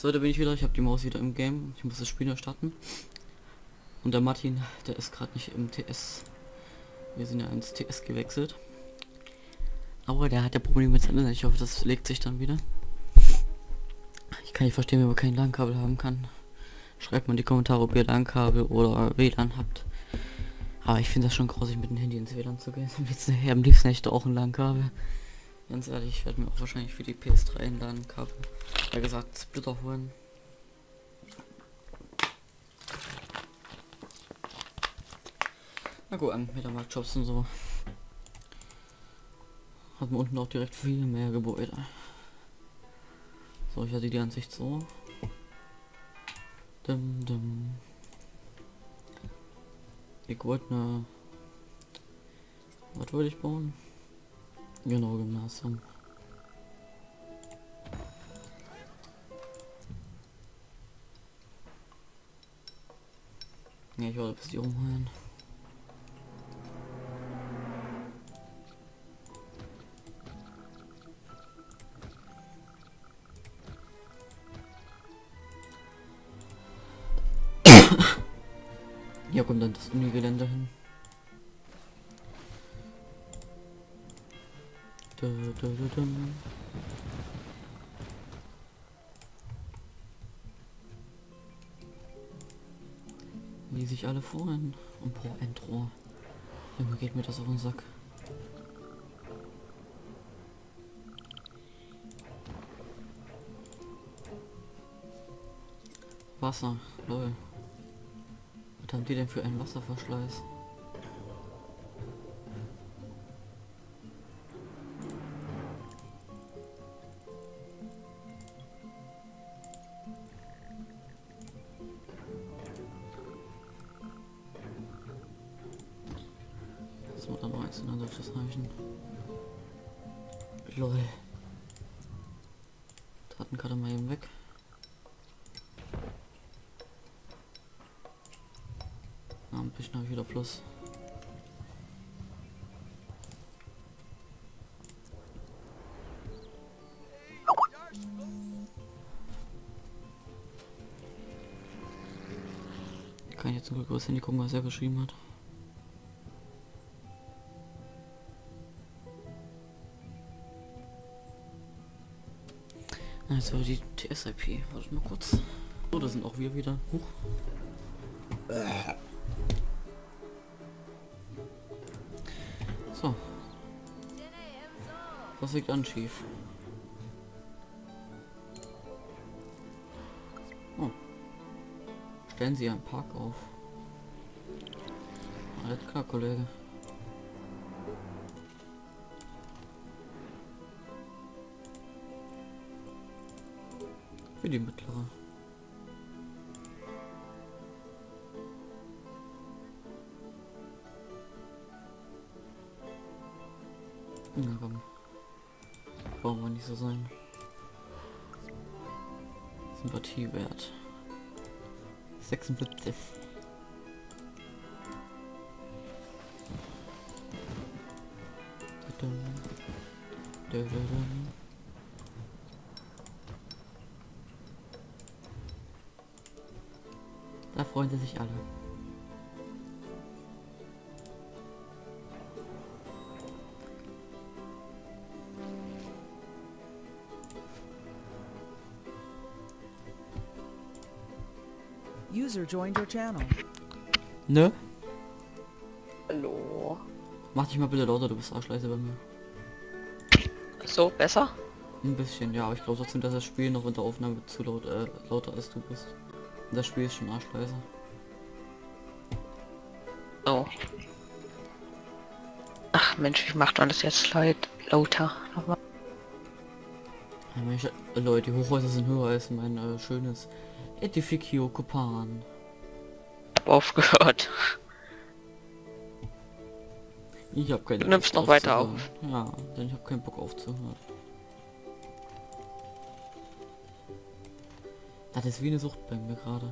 So, da bin ich wieder. Ich habe die Maus wieder im Game. Ich muss das Spiel neu starten. Und der Martin, der ist gerade nicht im TS. Wir sind ja ins TS gewechselt. Aber der hat ja Probleme mit seinem Ich hoffe, das legt sich dann wieder. Ich kann nicht verstehen, wenn man kein LAN-Kabel haben kann. Schreibt mal in die Kommentare, ob ihr LAN-Kabel oder WLAN habt. Aber ich finde das schon grausig, mit dem Handy ins WLAN zu gehen. Am liebsten hätte ich auch ein LAN-Kabel. Ganz ehrlich, ich werde mir auch wahrscheinlich für die PS3 ein LAN-Kabel. Ja gesagt, Splitter holen. Na gut, an Jobs und so. Hat man unten auch direkt viel mehr Gebäude. So, ich hatte die Ansicht so. Dum, dum. Ich wollte ne. Was wollte ich bauen? Genau, Gymnasium. Ja, ich wollte bis die umholen. Hier kommt dann das Unigelände hin. Die sich alle freuen. Und boah, Endrohr. Immer geht mir das auf den Sack. Wasser, lol. Was haben die denn für einen Wasserverschleiß? Dann sollte das reichen. Lol. Datenkarte mal eben weg. ein bisschen habe ich wieder Plus. Kann ich jetzt zum Glück was Handy gucken, was er geschrieben hat. Also die TSIP, warte mal kurz. So, da sind auch wir wieder. Huch. So. Was liegt an schief? Oh. Stellen Sie einen Park auf. Alles klar, Kollege. Die mittlere. Na komm. Brauchen wir nicht so sein. Sympathiewert. 76. Da freuen sie sich alle. User joined your channel. Ne? Hallo. Mach dich mal bitte lauter, du bist arschleise bei mir. So, besser? Ein bisschen, ja, aber ich glaube trotzdem, dass das Spiel noch in der Aufnahme zu laut, äh, lauter als du bist. Das Spiel ist schon arschleise. Oh. Ach Mensch, wie macht man das jetzt laut, lauter? Nochmal. Ja, Mensch, Leute, die Hochhäuser sind höher als mein äh, schönes Edificio Copan. Hab aufgehört. Ich habe keine Du nimmst noch weiter auf. Ja, denn ich habe keinen Bock aufzuhören. Das ist wie eine Sucht bei mir gerade.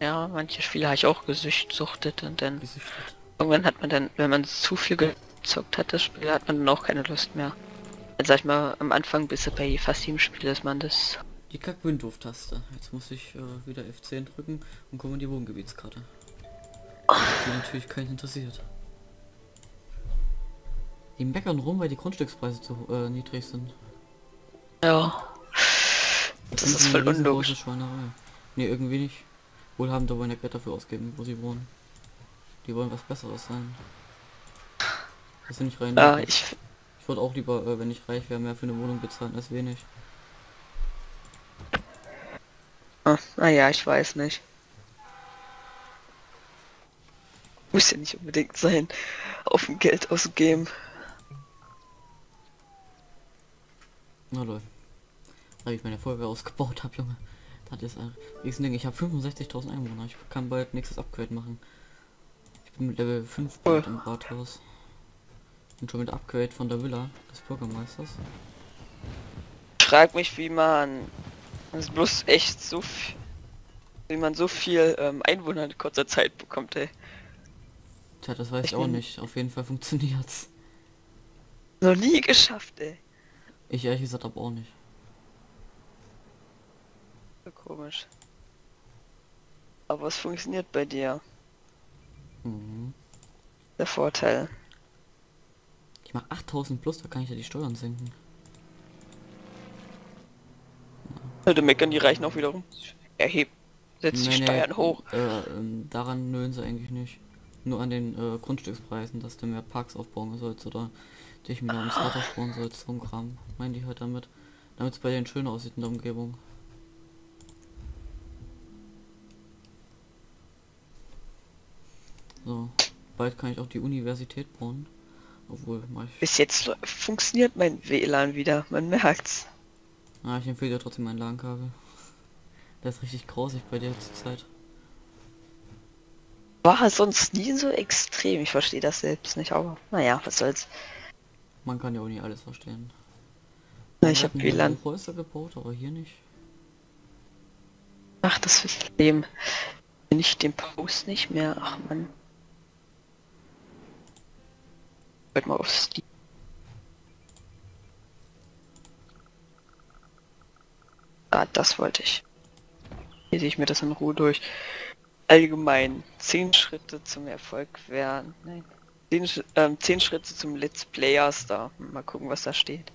Ja, manche Spiele habe ich auch gesuchtet und dann Gesüchtet. irgendwann hat man dann, wenn man zu viel gezockt hat, das Spiel, hat man dann auch keine Lust mehr. sag ich mal, am Anfang bis bei fast jedem Spiel, dass man das... Die kack Windows-Taste. Jetzt muss ich äh, wieder F10 drücken und komme in die Wohngebietskarte. Die natürlich keinen interessiert. Die meckern rum, weil die Grundstückspreise zu äh, niedrig sind. Ja. Das ist voll unlogisch. Schweinerei. Nee, irgendwie nicht. Wohlhabende wollen ja Geld dafür ausgeben, wo sie wohnen. Die wollen was Besseres sein. Das sind nicht rein. Ja, ich... Ich würde auch lieber, äh, wenn ich reich wäre, mehr für eine Wohnung bezahlen als wenig. Ah, naja, ich weiß nicht. Muss ja nicht unbedingt sein. Auf dem Geld ausgeben. Na lol. Da ich meine Feuerwehr ausgebaut habe, Junge. Das ist ein Riesending. Ich habe 65.000 Einwohner. Ich kann bald nächstes Upgrade machen. Ich bin mit Level 5 bald im Rathaus. Und schon mit Upgrade von der Villa des Bürgermeisters. Ich frag mich, wie man... Das ist bloß echt so viel... Wie man so viel ähm, Einwohner in kurzer Zeit bekommt, ey. Tja, das weiß ich Ich auch nicht. Auf jeden Fall funktioniert's. Noch nie geschafft, ey. Ich ehrlich gesagt aber auch nicht. So komisch. Aber es funktioniert bei dir. Mhm. Der Vorteil. Ich mach 8000 plus, da kann ich ja die Steuern senken. Heute meckern die Reichen auch wiederum. Erhebt. Setzt die Nee, nee, Steuern hoch. Äh, ähm, daran nölen sie eigentlich nicht. Nur an den äh, Grundstückspreisen, dass du mehr Parks aufbauen sollst oder dich mehr ums Rathaus bauen sollst, so ein Kram. Meinen die halt damit. Damit es bei denen schön aussieht in der Umgebung. So, bald kann ich auch die Universität bauen. Obwohl. Bis jetzt funktioniert mein WLAN wieder. Man merkt's. Ah, ich empfehle dir trotzdem mein LAN-Kabel. Das ist richtig grausig bei der Zeit. War sonst nie so extrem. Ich verstehe das selbst nicht, aber naja, was soll's. Man kann ja auch nicht alles verstehen. Na, ich habe WLAN. Hochhäuser gebaut, aber hier nicht. Ach, das Problem. Bin ich den Post nicht mehr. Ach man. Hört mal auf Steam. Ah, das wollte ich. Hier sehe ich mir das in Ruhe durch. Allgemein, 10 Schritte zum Erfolg wären. Nein. 10, Sch- ähm, 10 Schritte zum Let's Player Star. Mal gucken, was da steht.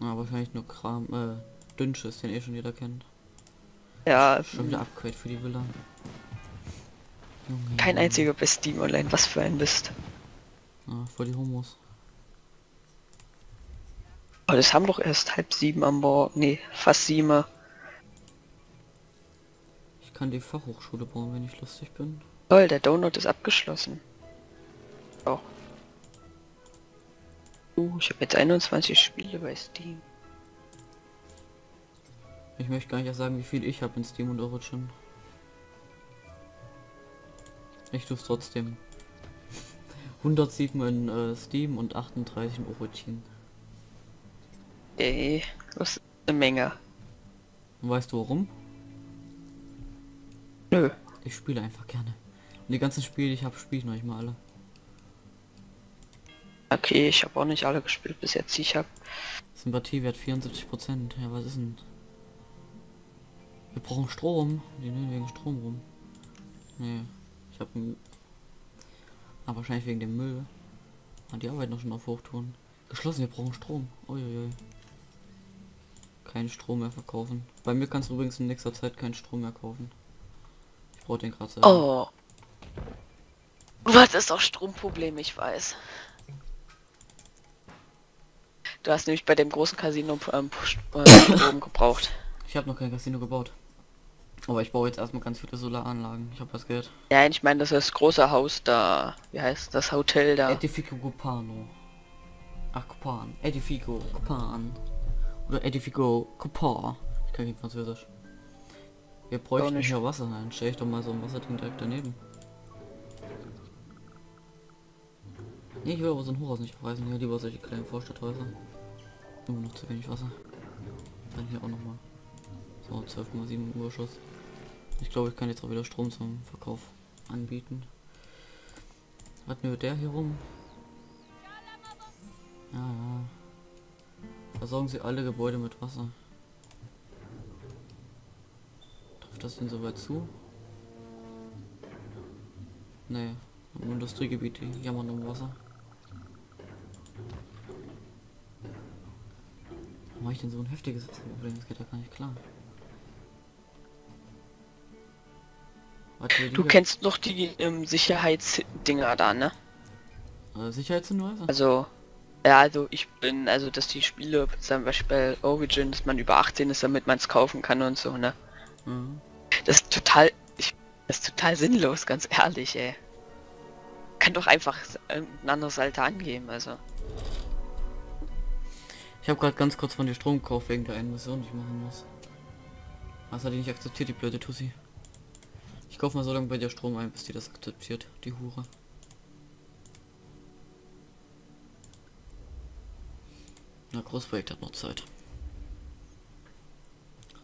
Ja, wahrscheinlich nur Kram, äh, Dünnschiss, den eh schon jeder kennt. Ja, Schon wieder Upgrade für die Villa. Kein einziger bei Steam Online. Was für ein Mist. Ja, voll die Homos. Aber das haben doch erst halb sieben am Morgen. Nee, fast sieben. Ich kann die Fachhochschule bauen, wenn ich lustig bin. Toll, der Download ist abgeschlossen. Oh. Uh, ich habe jetzt 21 Spiele bei Steam. Ich möchte gar nicht erst sagen, wie viel ich habe in Steam und Origin. Ich tue es trotzdem. 107 in äh, Steam und 38 in Origin. Ey, das ist eine Menge. Und weißt du warum? Nö. Ich spiele einfach gerne. Und die ganzen Spiele, die ich habe, spiele ich noch nicht mal alle. Okay, ich habe auch nicht alle gespielt bis jetzt. Ich habe Sympathiewert 74%. Ja, was ist denn? Wir brauchen Strom. Die nehmen wegen Strom rum. Nee, ich habe Ah, wahrscheinlich wegen dem Müll. Ah, die arbeiten noch schon auf Hochtouren. Geschlossen, wir brauchen Strom. Uiuiui. Keinen Strom mehr verkaufen. Bei mir kannst du übrigens in nächster Zeit keinen Strom mehr kaufen. Ich brauche den gerade selber. Oh. Was ist doch Stromproblem, ich weiß. Du hast nämlich bei dem großen Casino ähm, äh, Strom gebraucht. Ich habe noch kein Casino gebaut. Aber ich baue jetzt erstmal ganz viele Solaranlagen. Ich habe das Geld. Ja, ich meine, das ist das große Haus da. Wie heißt das Hotel da? Edifico Copano. Ach, Copan. Edifico Copan. Oder Edifico Copar. Ich kann kein Französisch. Wir bräuchten nicht. hier Wasser. Dann stelle ich doch mal so ein Wasserding direkt daneben. Nee, ich will aber so ein Hochhaus nicht abreißen. Hier lieber solche kleinen Vorstadthäuser. Immer noch zu wenig Wasser. Dann hier auch nochmal. So, 12,7 Überschuss. Ich glaube, ich kann jetzt auch wieder Strom zum Verkauf anbieten. Was nur der hier rum? Ja, ja. Versorgen Sie alle Gebäude mit Wasser. Trifft das denn soweit zu? Nee, im Industriegebiet, jammern um Wasser. Warum mache ich denn so ein heftiges Problem? Das geht ja gar nicht klar. Du kennst noch die ähm, Sicherheitsdinger da, ne? äh, Sicherheitshinweise? Also, ja, also ich bin, also dass die Spiele, zum Beispiel Origin, dass man über 18 ist, damit man es kaufen kann und so, ne? Mhm. Das ist total, ich, das ist total sinnlos, ganz ehrlich, ey. Kann doch einfach ein anderes Alter angeben, also. Ich habe gerade ganz kurz von dir Strom gekauft wegen der einen Mission, die ich machen muss. Was hat die nicht akzeptiert, die blöde Tussi. Ich kaufe mal so lange bei dir Strom ein, bis die das akzeptiert, die Hure. Na, Großprojekt hat noch Zeit.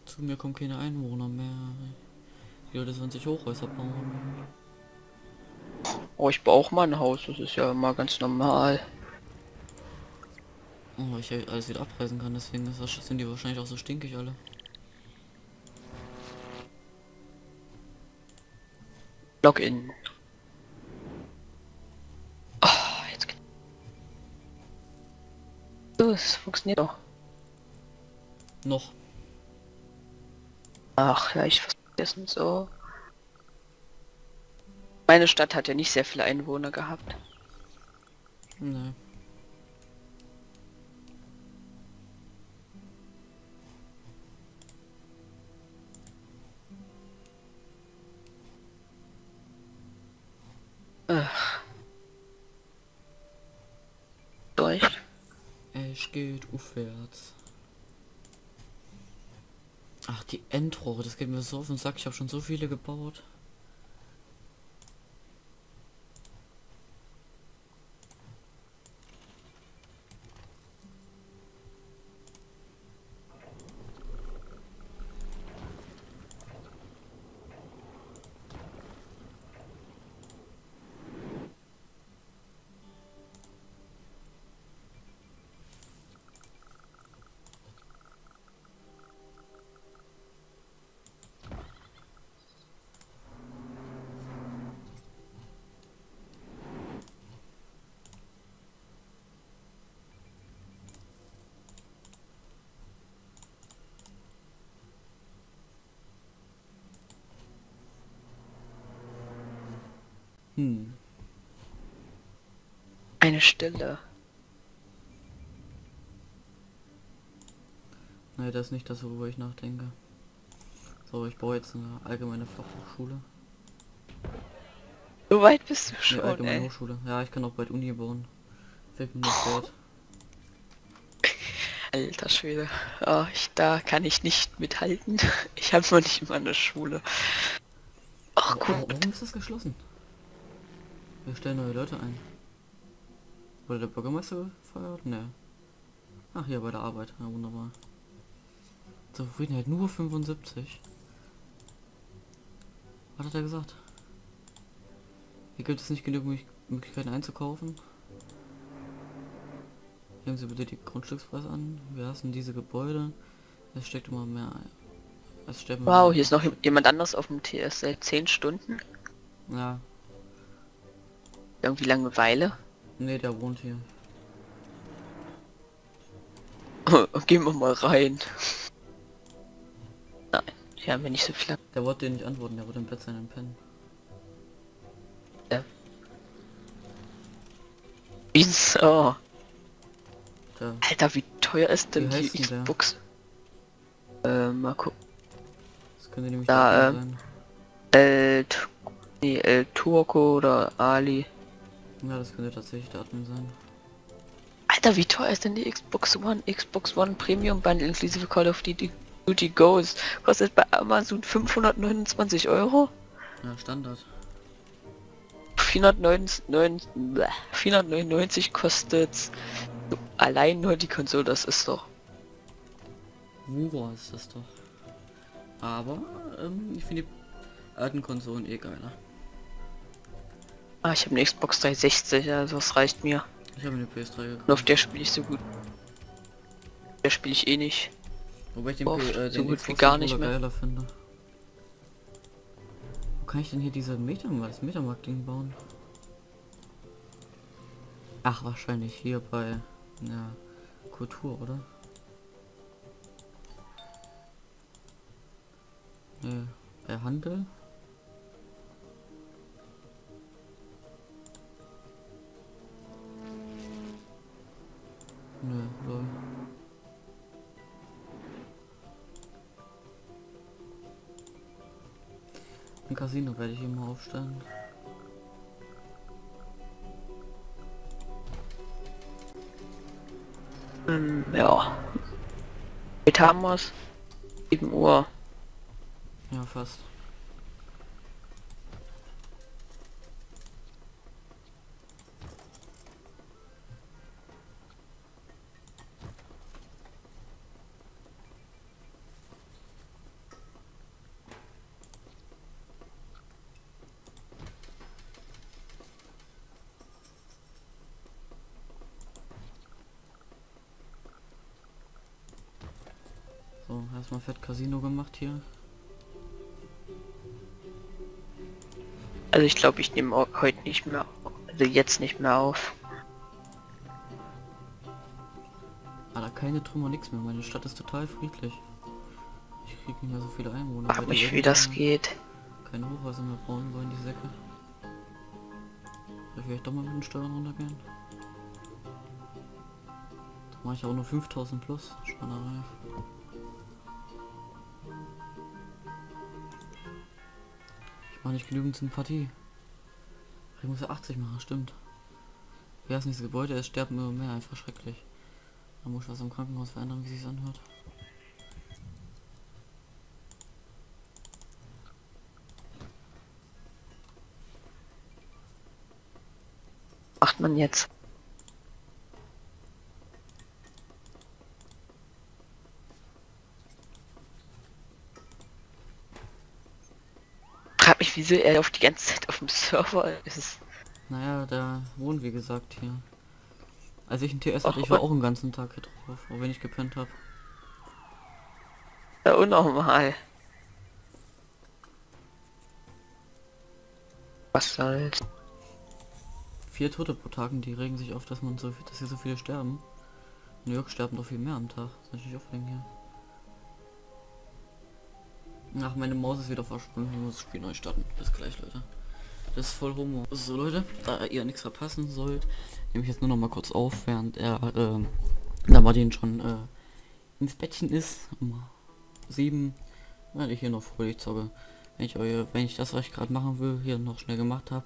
Zu mir kommen keine Einwohner mehr. Die Leute sollen sich Hochhäuser bauen. Oh, ich baue auch mal ein Haus, das ist ja immer ganz normal. Oh, ich alles wieder abreißen kann, deswegen das, sind die wahrscheinlich auch so stinkig alle. Login. Oh, jetzt. So, es funktioniert doch. Noch. Ach ja, ich vergessen so. Meine Stadt hat ja nicht sehr viele Einwohner gehabt. Nee. Durch. Es geht aufwärts. Ach, die Endrohre, das geht mir so auf den Sack. Ich habe schon so viele gebaut. Hm. Eine Stille. Nee, das ist nicht das, worüber ich nachdenke. So, ich baue jetzt eine allgemeine Fachhochschule. So weit bist du Nee, schon, allgemeine ey. Hochschule. Ja, ich kann auch bald Uni bauen. Fällt mir nicht Geld. Alter Schwede. Oh, ich, da kann ich nicht mithalten. Ich habe noch nicht mal eine Schule. Ach wa- gut. Warum ist das geschlossen? Wir stellen neue Leute ein. Wurde der Bürgermeister gefeuert? Ne. Ach, hier bei der Arbeit. Ja, wunderbar. Zufriedenheit nur 75. Was hat er gesagt? Hier gibt es nicht Möglich- Möglichkeiten einzukaufen. Hängen Sie bitte die Grundstückspreise an. Wir hassen diese Gebäude. Es steckt immer mehr ein. Es Wow, mehr- hier ist noch jemand anders auf dem TS seit 10 Stunden. Ja. Irgendwie Langeweile. Nee, der wohnt hier. Gehen wir mal rein. Nein, hier haben wir nicht so viel. Der wollte dir nicht antworten, der wollte im Bett sein und pennen. Wieso? Der, Alter, wie teuer ist denn Wie die denn der? Xbox? Äh, mal gucken. das könnte nämlich Da, ähm, sein. El, nee, El Turco oder Ali. Ja, das könnte tatsächlich der Admin sein. Alter, wie teuer ist denn die Xbox One? Xbox One Premium Bundle inklusive Call of Duty, Duty Ghost kostet bei Amazon 529 Euro. Ja, Standard. 499, bleh, 499 kostet allein nur die Konsole, das ist doch. Wura ist das doch. Aber ähm, ich finde die alten Konsolen eh geiler. Ah, ich habe eine Xbox 360, also das reicht mir. Ich habe eine PS3 gekauft. Und auf der spiele ich so gut. Der spiele ich eh nicht. Wobei ich den, P- äh, so den gut wie Xbox gar nicht mehr. geiler finde. Wo kann ich denn hier diese Meta das Metamarkt-Ding bauen? Ach, wahrscheinlich hier bei ja, Kultur, oder? Nee, bei Handel? Nö, lol. Ein Casino werde ich immer aufstellen. Ähm, ja. Jetzt haben wir's. 7 Uhr. Ja, fast. Fett Casino gemacht hier. Also ich glaube, ich nehme heute nicht mehr, also jetzt nicht mehr auf. Alter, keine Trümmer, nix mehr. Meine Stadt ist total friedlich. Ich krieg nicht mehr so viele Einwohner. Die mich, wie das geht. Keine Hochhäuser mehr bauen wollen, die Säcke. Soll ich vielleicht doch mal mit den Steuern runtergehen? Da mache ich auch nur 5000 plus. Spannerei. Mache nicht genügend Sympathie. Ich muss ja 80 machen, stimmt. Wie heißt dieses Gebäude? Es sterben immer mehr, einfach schrecklich. Da muss was im Krankenhaus verändern, wie sich anhört. Macht man jetzt. Frag mich, wieso er auf die ganze Zeit auf dem Server ist. Naja, der wohnt wie gesagt hier. Als ich ein TS hatte, Ach, ich war auch den ganzen Tag hier drauf, auch wenn ich gepennt habe. Ja, unnormal. Was soll's? Vier Tote pro Tag und die regen sich auf, dass man so dass hier so viele sterben. New York sterben doch viel mehr am Tag. Das ist natürlich aufregen hier. Ach, meine Maus ist wieder verschwunden. Muss das Spiel neu starten. Bis gleich, Leute. Das ist voll Homo. So, Leute, da ihr nichts verpassen sollt, nehme ich jetzt nur noch mal kurz auf, während er, ähm, da Martin schon äh, ins Bettchen ist. Um sieben, werde ich hier noch fröhlich zocke. Wenn ich euch, wenn ich das, was ich gerade machen will, hier noch schnell gemacht habe,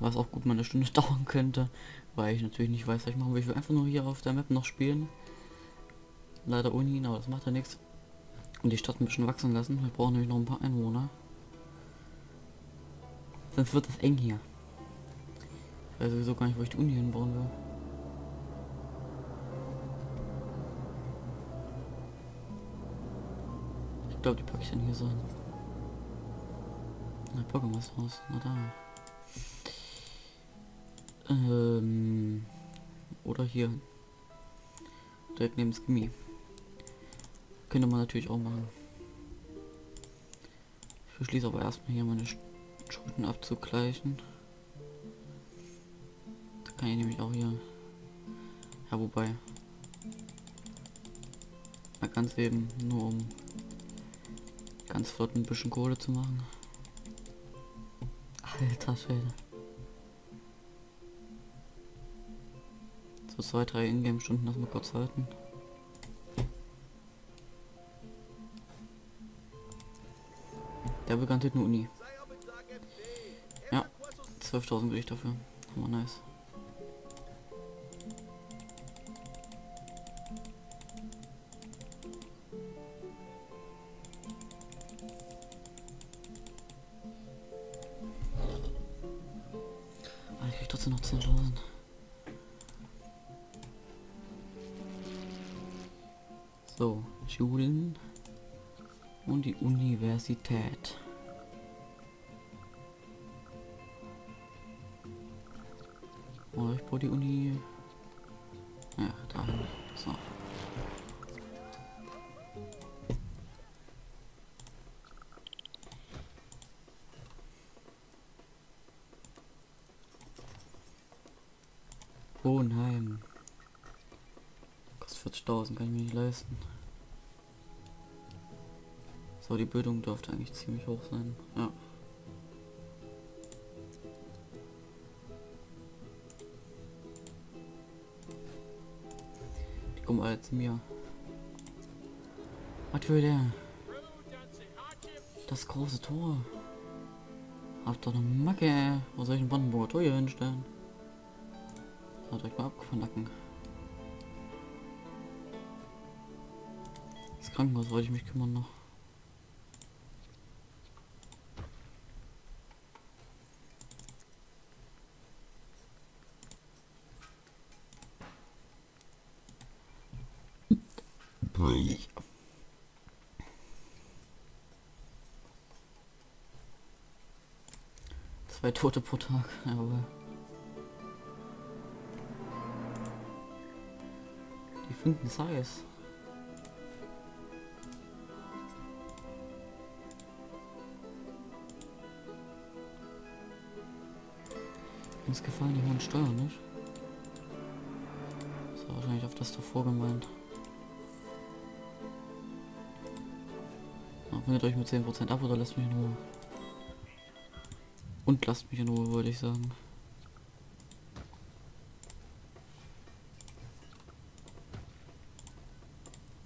was auch gut mal eine Stunde dauern könnte, weil ich natürlich nicht weiß, was ich machen will. Ich will einfach nur hier auf der Map noch spielen. Leider ohne ihn, aber das macht ja nichts. Und die Stadt ein bisschen wachsen lassen. Wir brauchen nämlich noch ein paar Einwohner. Sonst wird das eng hier. Ich weiß sowieso gar nicht, wo ich die Uni hinbauen will. Ich glaube, die packe ich dann hier so hin. Na, Pokémon ist raus. Na da. Ähm, oder hier. Direkt neben das Gimmi. Könnte man natürlich auch machen. Ich beschließe aber erstmal hier meine Sch- Schulden abzugleichen. Da kann ich nämlich auch hier. Ja, wobei. Mal ganz eben nur um ganz flott ein bisschen Kohle zu machen. Alter Schwede. So zwei, drei Ingame-Stunden lassen wir kurz halten. Der bekannte eine Uni. Ja, 12.000 will ich dafür. Hammer nice. ich brauche die Uni. Ja, dahin. So. Oh nein. Kostet 40.000, kann ich mir nicht leisten. So, die Bildung dürfte eigentlich ziemlich hoch sein. Ja. Alle zu mir. Was will der? Das große Tor. Hat doch eine Macke. Wo soll ich ein Brandenburger Tor hier hinstellen? So, direkt mal abvernacken. Das Krankenhaus wollte ich mich kümmern noch. Zwei Tote pro Tag, aber die finden Size. Uns gefallen die hohen Steuern nicht. Das war wahrscheinlich auf das davor gemeint. Findet euch mit 10% ab oder lasst mich in Ruhe. Und lasst mich in Ruhe, wollte ich sagen.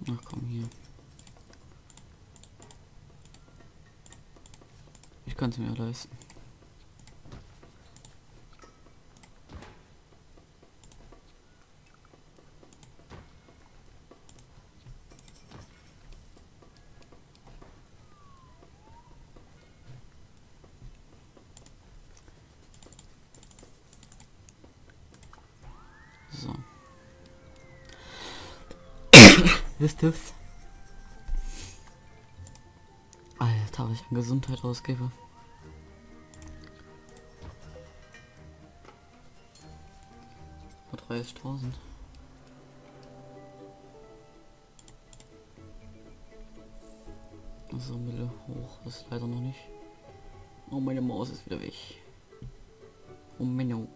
Ach komm hier. Ich kann es mir leisten. So. Wisst ihr's? Alter, was ich an Gesundheit ausgebe. Nur 30.000. So, Mille hoch ist leider noch nicht. Oh, meine Maus ist wieder weg. Oh, Menno.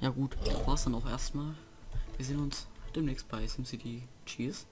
Ja gut, das war's dann auch erstmal. Wir sehen uns demnächst bei SimCity. Cheers.